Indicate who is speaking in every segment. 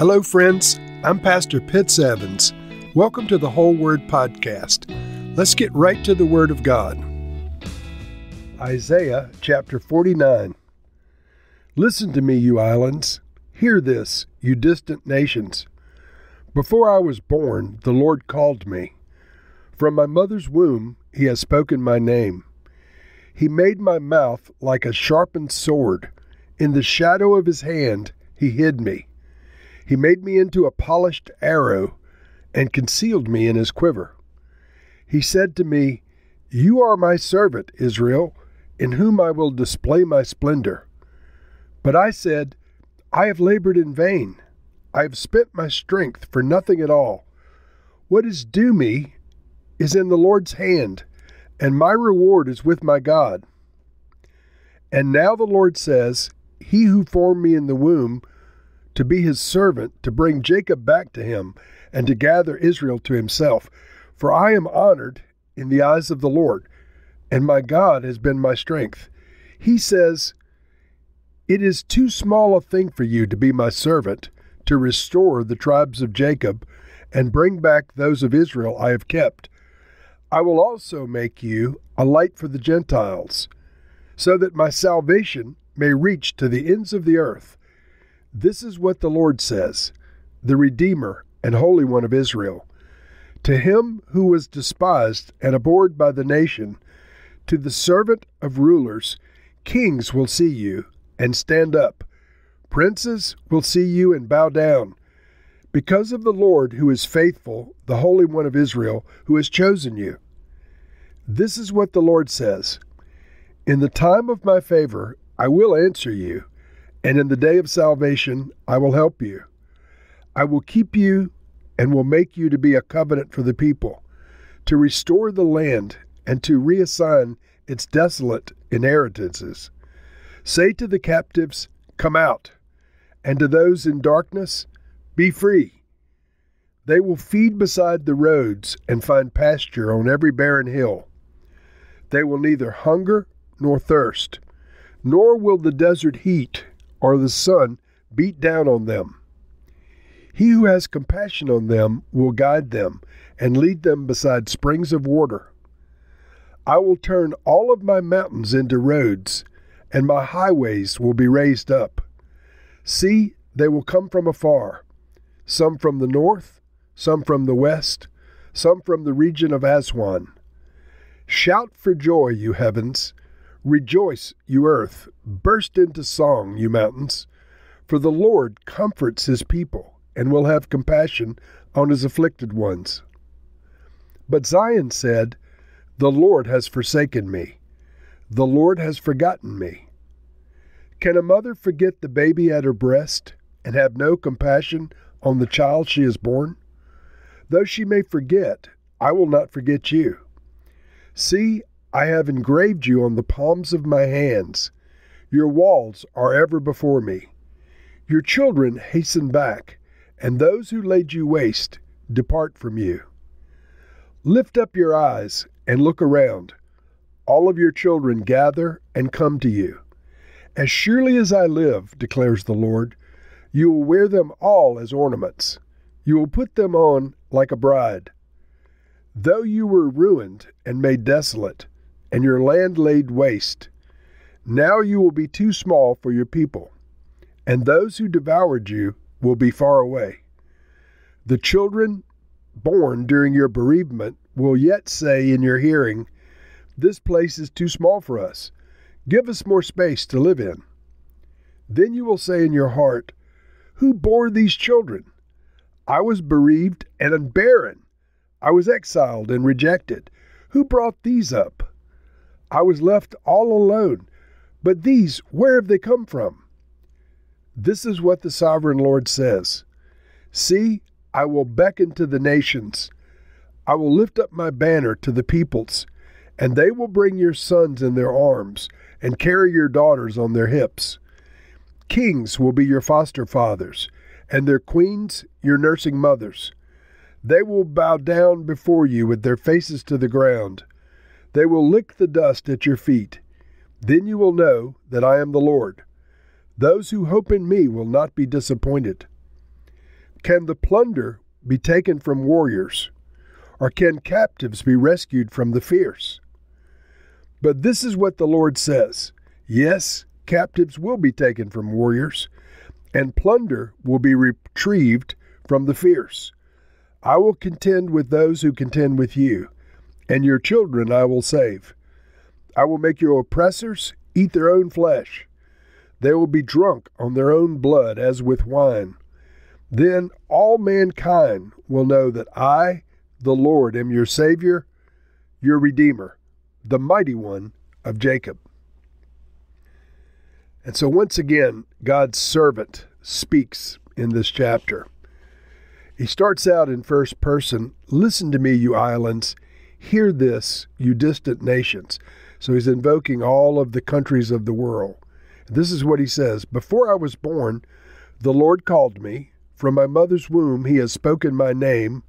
Speaker 1: Hello, friends. I'm Pastor Pitts Evans. Welcome to the Whole Word Podcast. Let's get right to the Word of God. Isaiah chapter 49. Listen to me, you islands. Hear this, you distant nations. Before I was born, the Lord called me. From my mother's womb, He has spoken my name. He made my mouth like a sharpened sword. In the shadow of His hand, He hid me. He made me into a polished arrow and concealed me in his quiver. He said to me, You are my servant, Israel, in whom I will display my splendor. But I said, I have labored in vain. I have spent my strength for nothing at all. What is due me is in the Lord's hand, and my reward is with my God. And now the Lord says, He who formed me in the womb to be his servant, to bring Jacob back to him, and to gather Israel to himself. For I am honored in the eyes of the Lord, and my God has been my strength. He says, It is too small a thing for you to be my servant, to restore the tribes of Jacob, and bring back those of Israel I have kept. I will also make you a light for the Gentiles, so that my salvation may reach to the ends of the earth. This is what the Lord says, the Redeemer and Holy One of Israel. To him who was despised and abhorred by the nation, to the servant of rulers, kings will see you and stand up. Princes will see you and bow down. Because of the Lord who is faithful, the Holy One of Israel, who has chosen you. This is what the Lord says In the time of my favor, I will answer you and in the day of salvation I will help you. I will keep you and will make you to be a covenant for the people, to restore the land and to reassign its desolate inheritances. Say to the captives, Come out, and to those in darkness, Be free. They will feed beside the roads and find pasture on every barren hill. They will neither hunger nor thirst, nor will the desert heat or the sun beat down on them. He who has compassion on them will guide them and lead them beside springs of water. I will turn all of my mountains into roads, and my highways will be raised up. See, they will come from afar, some from the north, some from the west, some from the region of Aswan. Shout for joy, you heavens, Rejoice, you earth, burst into song, you mountains, for the Lord comforts his people and will have compassion on his afflicted ones. But Zion said, The Lord has forsaken me, the Lord has forgotten me. Can a mother forget the baby at her breast and have no compassion on the child she has borne? Though she may forget, I will not forget you. See, I have engraved you on the palms of my hands. Your walls are ever before me. Your children hasten back, and those who laid you waste depart from you. Lift up your eyes and look around. All of your children gather and come to you. As surely as I live, declares the Lord, you will wear them all as ornaments. You will put them on like a bride. Though you were ruined and made desolate, and your land laid waste. Now you will be too small for your people, and those who devoured you will be far away. The children born during your bereavement will yet say in your hearing, This place is too small for us. Give us more space to live in. Then you will say in your heart, Who bore these children? I was bereaved and barren. I was exiled and rejected. Who brought these up? I was left all alone. But these, where have they come from? This is what the sovereign Lord says See, I will beckon to the nations. I will lift up my banner to the peoples, and they will bring your sons in their arms and carry your daughters on their hips. Kings will be your foster fathers, and their queens your nursing mothers. They will bow down before you with their faces to the ground. They will lick the dust at your feet. Then you will know that I am the Lord. Those who hope in me will not be disappointed. Can the plunder be taken from warriors, or can captives be rescued from the fierce? But this is what the Lord says Yes, captives will be taken from warriors, and plunder will be retrieved from the fierce. I will contend with those who contend with you, and your children I will save. I will make your oppressors eat their own flesh. They will be drunk on their own blood as with wine. Then all mankind will know that I, the Lord, am your Savior, your Redeemer, the mighty one of Jacob. And so, once again, God's servant speaks in this chapter. He starts out in first person Listen to me, you islands. Hear this, you distant nations. So he's invoking all of the countries of the world. This is what he says Before I was born, the Lord called me. From my mother's womb, he has spoken my name.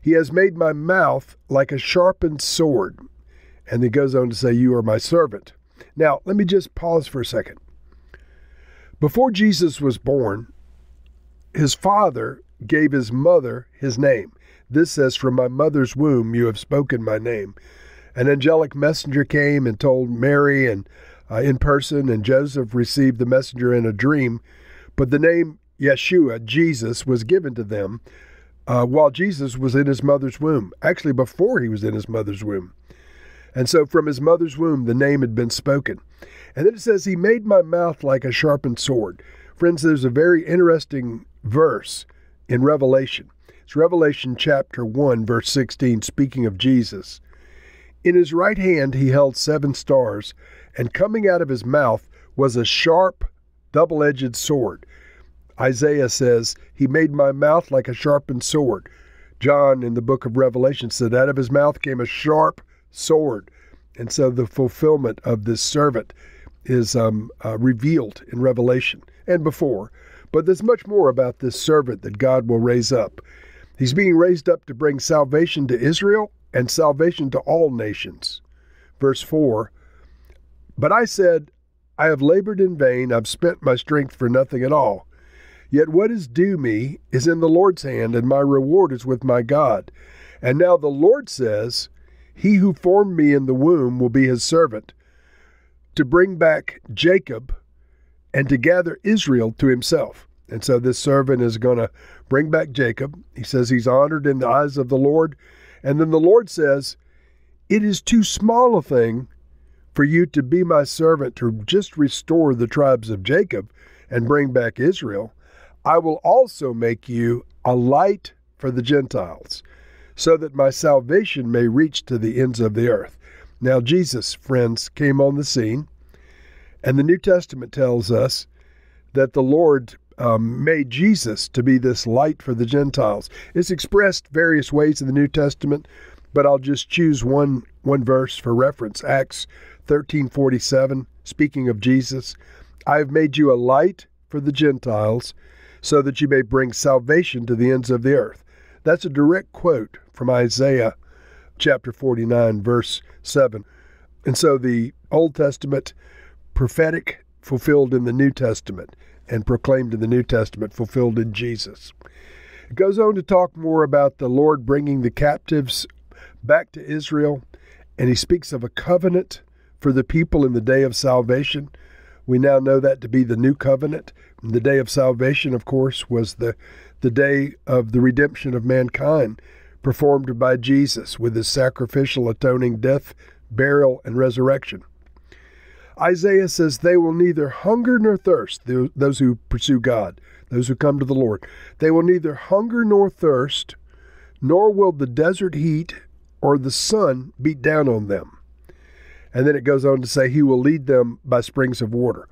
Speaker 1: He has made my mouth like a sharpened sword. And he goes on to say, You are my servant. Now, let me just pause for a second. Before Jesus was born, his father gave his mother his name. This says, From my mother's womb you have spoken my name. An angelic messenger came and told Mary and uh, in person, and Joseph received the messenger in a dream. But the name Yeshua, Jesus, was given to them uh, while Jesus was in his mother's womb, actually, before he was in his mother's womb. And so from his mother's womb, the name had been spoken. And then it says, He made my mouth like a sharpened sword. Friends, there's a very interesting verse in Revelation. It's Revelation chapter 1, verse 16, speaking of Jesus. In his right hand he held seven stars, and coming out of his mouth was a sharp, double edged sword. Isaiah says, He made my mouth like a sharpened sword. John in the book of Revelation said, Out of his mouth came a sharp sword. And so the fulfillment of this servant is um, uh, revealed in Revelation and before. But there's much more about this servant that God will raise up. He's being raised up to bring salvation to Israel and salvation to all nations. Verse 4 But I said, I have labored in vain, I've spent my strength for nothing at all. Yet what is due me is in the Lord's hand, and my reward is with my God. And now the Lord says, he who formed me in the womb will be his servant, to bring back Jacob and to gather Israel to himself. And so this servant is going to bring back Jacob. He says he's honored in the eyes of the Lord. And then the Lord says, It is too small a thing for you to be my servant to just restore the tribes of Jacob and bring back Israel. I will also make you a light for the Gentiles so that my salvation may reach to the ends of the earth. Now, Jesus, friends, came on the scene, and the New Testament tells us that the Lord um, made Jesus to be this light for the Gentiles. It's expressed various ways in the New Testament, but I'll just choose one one verse for reference. Acts 13:47, speaking of Jesus, I have made you a light for the Gentiles, so that you may bring salvation to the ends of the earth. That's a direct quote from Isaiah chapter 49, verse 7. And so the Old Testament prophetic fulfilled in the New Testament and proclaimed in the New Testament fulfilled in Jesus. It goes on to talk more about the Lord bringing the captives back to Israel, and he speaks of a covenant for the people in the day of salvation. We now know that to be the new covenant. The day of salvation, of course, was the, the day of the redemption of mankind performed by Jesus with his sacrificial atoning death, burial, and resurrection. Isaiah says, They will neither hunger nor thirst, those who pursue God, those who come to the Lord. They will neither hunger nor thirst, nor will the desert heat or the sun beat down on them. And then it goes on to say, He will lead them by springs of water.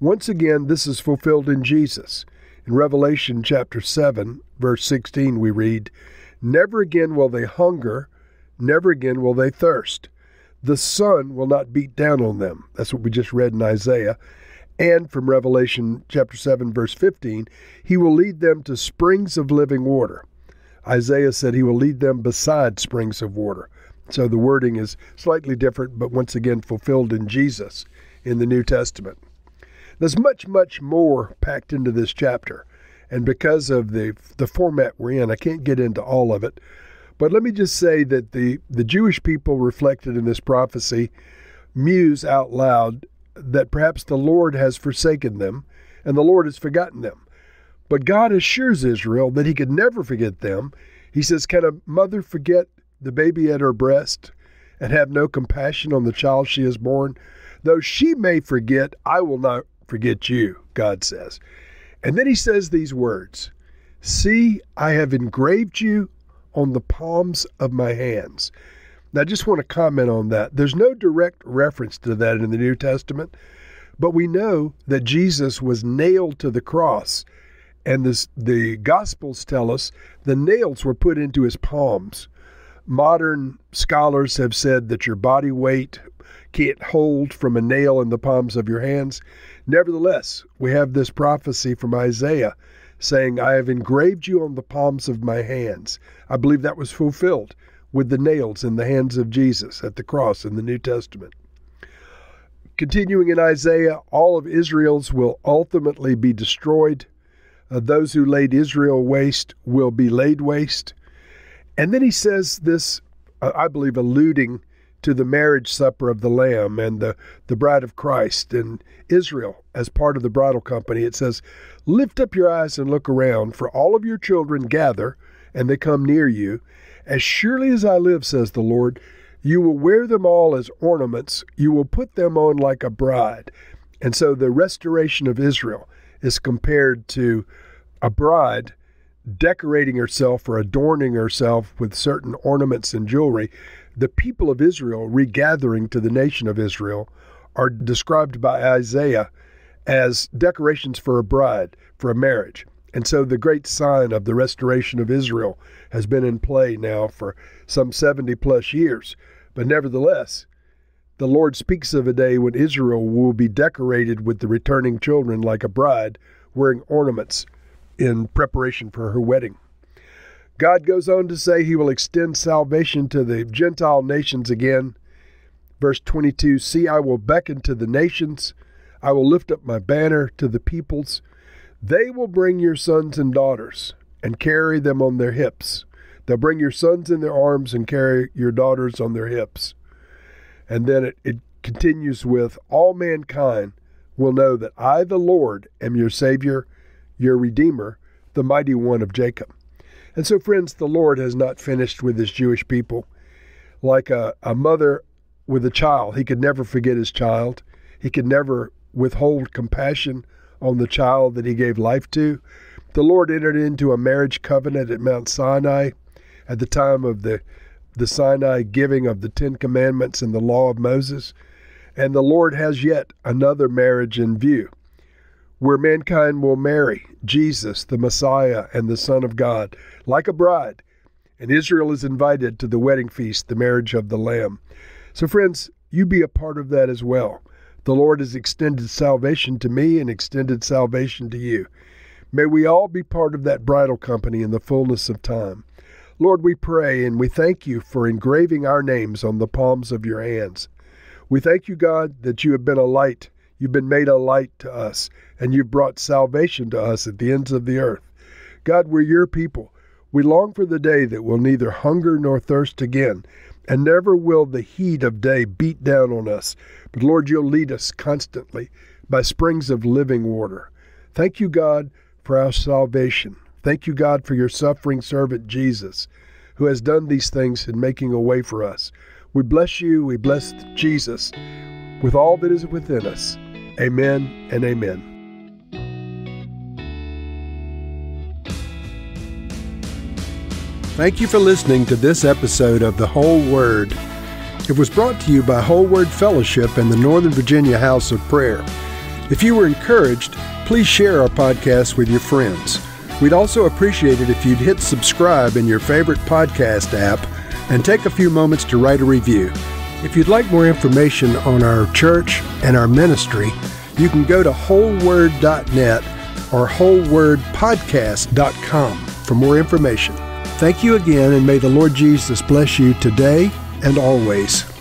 Speaker 1: Once again, this is fulfilled in Jesus. In Revelation chapter 7, verse 16, we read, Never again will they hunger, never again will they thirst. The sun will not beat down on them. That's what we just read in Isaiah. And from Revelation chapter 7, verse 15, he will lead them to springs of living water. Isaiah said he will lead them beside springs of water. So the wording is slightly different, but once again fulfilled in Jesus in the New Testament. There's much, much more packed into this chapter. And because of the the format we're in, I can't get into all of it. But let me just say that the, the Jewish people reflected in this prophecy muse out loud that perhaps the Lord has forsaken them and the Lord has forgotten them. But God assures Israel that he could never forget them. He says, Can a mother forget the baby at her breast and have no compassion on the child she has born? Though she may forget, I will not forget you, God says. And then he says these words See, I have engraved you on the palms of my hands. Now, I just want to comment on that. There's no direct reference to that in the New Testament, but we know that Jesus was nailed to the cross. And this, the Gospels tell us the nails were put into his palms. Modern scholars have said that your body weight can't hold from a nail in the palms of your hands. Nevertheless, we have this prophecy from Isaiah saying, I have engraved you on the palms of my hands. I believe that was fulfilled with the nails in the hands of Jesus at the cross in the New Testament. Continuing in Isaiah, all of Israel's will ultimately be destroyed. Uh, those who laid Israel waste will be laid waste. And then he says this, uh, I believe, alluding to the marriage supper of the Lamb and the, the bride of Christ and Israel as part of the bridal company. It says, Lift up your eyes and look around, for all of your children gather, and they come near you. As surely as I live, says the Lord, you will wear them all as ornaments, you will put them on like a bride. And so the restoration of Israel is compared to a bride decorating herself or adorning herself with certain ornaments and jewelry the people of Israel regathering to the nation of Israel are described by Isaiah as decorations for a bride, for a marriage. And so the great sign of the restoration of Israel has been in play now for some 70 plus years. But nevertheless, the Lord speaks of a day when Israel will be decorated with the returning children like a bride, wearing ornaments in preparation for her wedding. God goes on to say he will extend salvation to the Gentile nations again. Verse 22 See, I will beckon to the nations, I will lift up my banner to the peoples. They will bring your sons and daughters and carry them on their hips. They'll bring your sons in their arms and carry your daughters on their hips. And then it, it continues with All mankind will know that I, the Lord, am your Savior, your Redeemer, the mighty one of Jacob. And so, friends, the Lord has not finished with his Jewish people. Like a, a mother with a child, he could never forget his child. He could never withhold compassion on the child that he gave life to. The Lord entered into a marriage covenant at Mount Sinai at the time of the, the Sinai giving of the Ten Commandments and the law of Moses. And the Lord has yet another marriage in view where mankind will marry Jesus, the Messiah, and the Son of God, like a bride. And Israel is invited to the wedding feast, the marriage of the Lamb. So, friends, you be a part of that as well. The Lord has extended salvation to me and extended salvation to you. May we all be part of that bridal company in the fullness of time. Lord, we pray and we thank you for engraving our names on the palms of your hands. We thank you, God, that you have been a light You've been made a light to us, and you've brought salvation to us at the ends of the earth. God, we're your people. We long for the day that we'll neither hunger nor thirst again, and never will the heat of day beat down on us. But Lord, you'll lead us constantly by springs of living water. Thank you, God, for our salvation. Thank you, God, for your suffering servant Jesus, who has done these things in making a way for us. We bless you. We bless Jesus with all that is within us. Amen and amen. Thank you for listening to this episode of The Whole Word. It was brought to you by Whole Word Fellowship and the Northern Virginia House of Prayer. If you were encouraged, please share our podcast with your friends. We'd also appreciate it if you'd hit subscribe in your favorite podcast app and take a few moments to write a review. If you'd like more information on our church and our ministry, you can go to wholeword.net or wholewordpodcast.com for more information. Thank you again, and may the Lord Jesus bless you today and always.